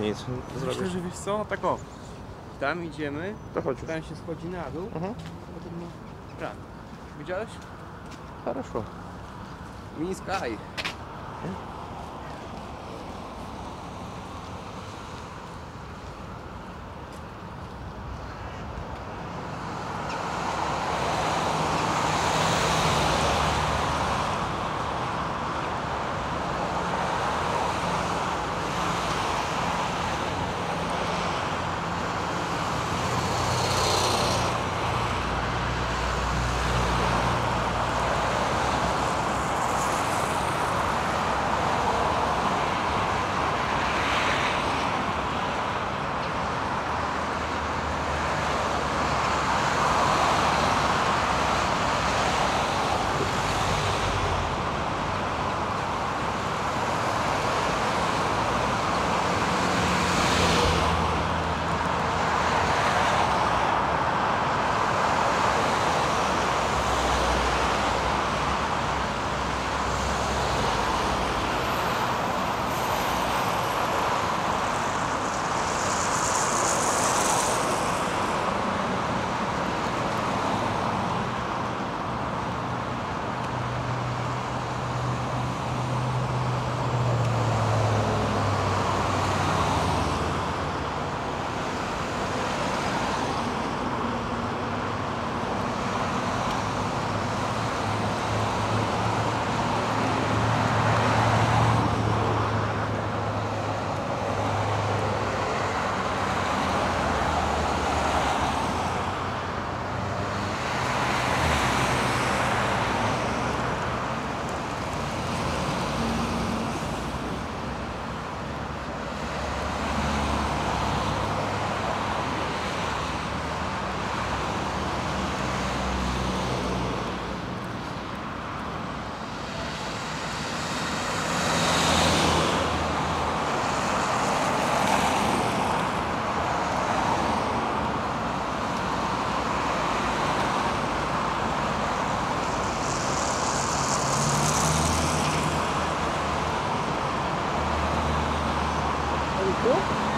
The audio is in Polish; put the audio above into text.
Nic, Myślę, zrobisz. że wiesz co, tak o. Tam idziemy, To chodź już. tam się schodzi na dół, Mhm. potem no, brak. Widziałeś? Хорошо. Mini Sky. Viu?